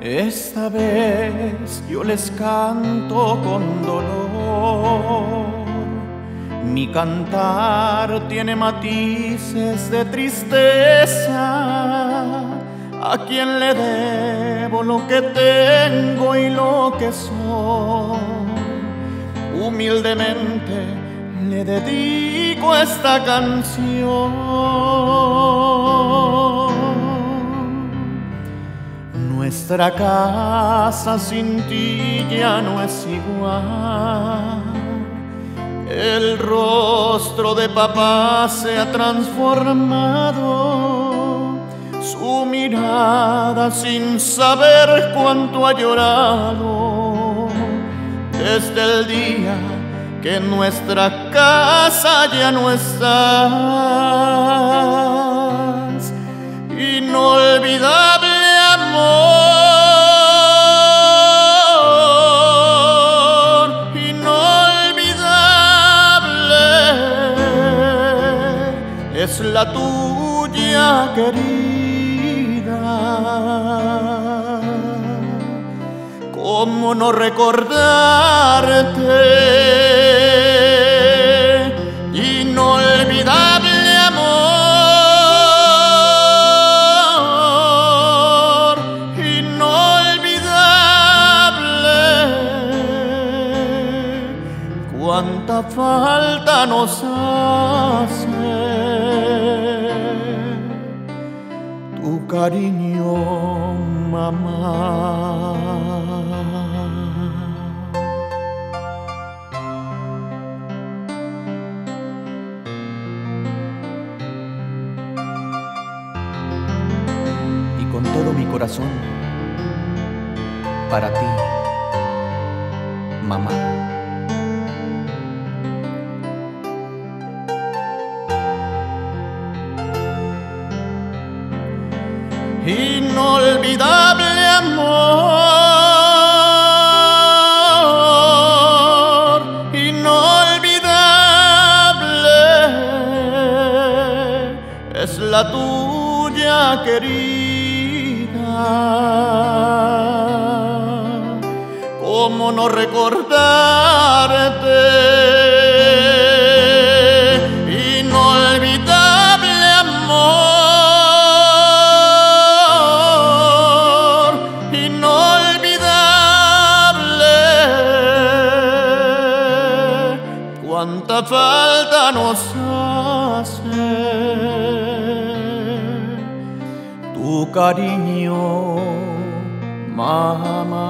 Esta vez yo les canto con dolor. Mi cantar tiene matices de tristeza. A quien le debo lo que tengo y lo que soy. Humildemente le dedico esta canción. Nuestra casa sin ti ya no es igual. El rostro de papá se ha transformado. Su mirada sin saber cuánto ha llorado. Desde el día que nuestra casa ya no estás. Inolvidable es la tuya querida. ¿Cómo no recordarte? Inolvidable amor, inolvidable. Cuánta falta nos hace cariño, mamá. Y con todo mi corazón, para ti, mamá. Inolvidable amor, inolvidable es la tuya querida. ¿Cómo no recordarte? Falta nos hace tu cariño, mamá.